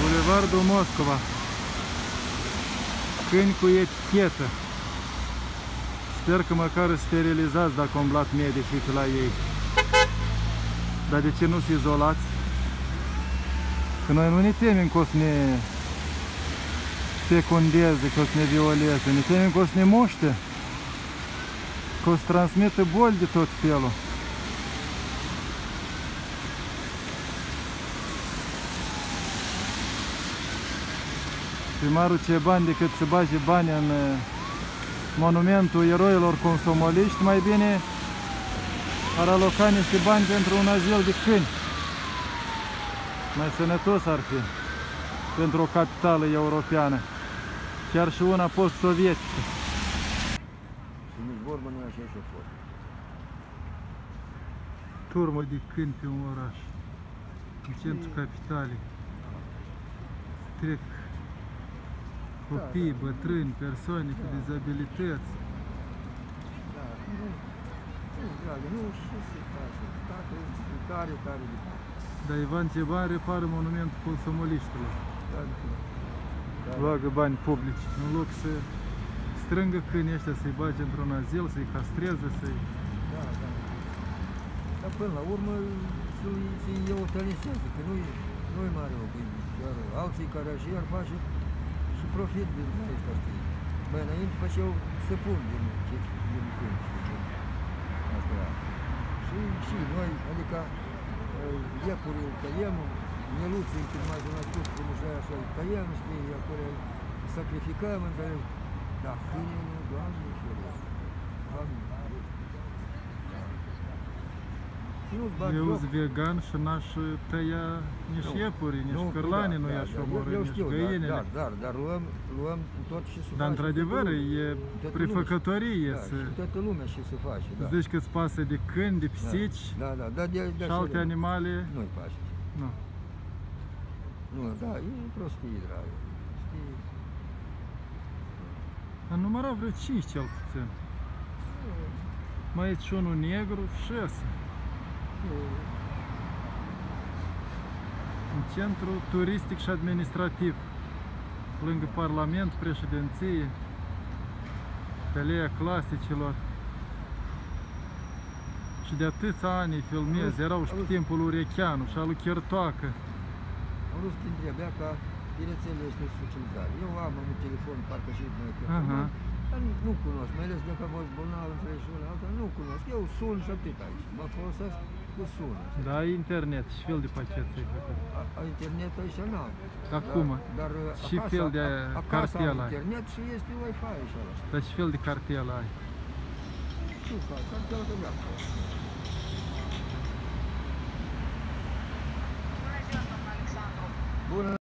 Bulevardul Moscova. Câini cu etichetă. Sper că măcar îți sterilizați dacă umblat medicii pe la ei. Dar de ce nu sunt izolați? Că noi nu ne temem că o să ne fecundeze, că o să ne violeze. Ne temem că o să ne muște. Că o să transmită boli de tot felul. Primarul ce bani decât să bage bani în uh, monumentul eroilor consomoliști, mai bine ar aloca niște bani pentru un azil de câini. Mai sănătos ar fi pentru o capitală europeană, chiar și una post-sovietică. Și nici vorbă nu e așa și a fost. Turmă de câini pe un oraș, în centru capitalei. Trec copii, bătrâni, persoane cu dizabilități. Da, nu, nu, dragă, nu, și se face, tată, e tare, tare de Dar Ivan Ceban repară monumentul consomoliștilor. tare, da, Bagă bani publici, în loc să strângă câinii ăștia, să-i bage într-un azil, să-i castreze, să-i... da, da. Dar până la urmă să-i să-i eutanisieze, că nu-i nu mare o bine. Doar alții care așa ar face și profit din ăsta, știi. Mai înainte făceau săpun din, ce- din câini, știi. Asta era. Și, și noi, adică uh, iepurii îl tăiem, mieluții când mai s-au născut, cum așa, așa, îl tăiem, știi, acolo îl sacrificăm, înțelegi. Dar câinii nu, Doamne, și Doamne. Nu-ți bagi Eu joc. sunt vegan și n-aș tăia nici Nu. iepuri, nici Nu, cârlani, da, nu da, i-aș da, omorâ, eu, eu nici știu, dar, găinile. dar, dar, dar luăm, luăm tot ce se Dar face. într-adevăr toată lumea. e Toată prefăcătorie lumea, să Da, și toată lumea și se face, da. zici că îți pasă de câini, de pisici Da, da, da, de, de și alte animale. Nu-i pasă. Nu. Nu, da, e prostie, dragă. Știi? Am numărat vreo 5 cel puțin. Mai e și unul negru, 6. Nu, În centru turistic și administrativ. Lângă Parlament, președinție, pe aleea clasicilor. Și de atâția ani îi filmez, Auzi, erau și pe auzi. timpul lui Recheanu și al lui Chertoacă. Am vrut să te întreb, ea ca rețelele este socializare. Eu am un telefon, parcă și noi pe Aha. dar nu, nu cunosc, mai ales dacă am fost bolnav între și una alta, nu cunosc. Eu sun și atât aici. Mă folosesc cu sună. Da, internet și fel de pachet ai făcut. Internet aici nu am. Acum? Dar, dar și acasă, fel de cartiel ai. internet și este Wi-Fi și ala. Dar și fel de cartiel ai? Nu, cartiel de vreau. Bună!